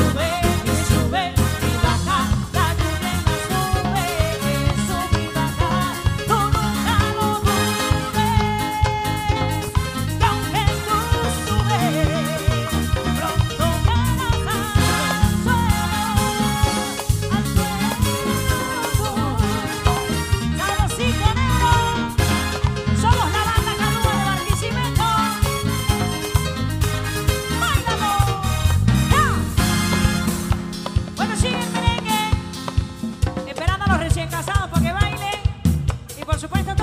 away. vai dar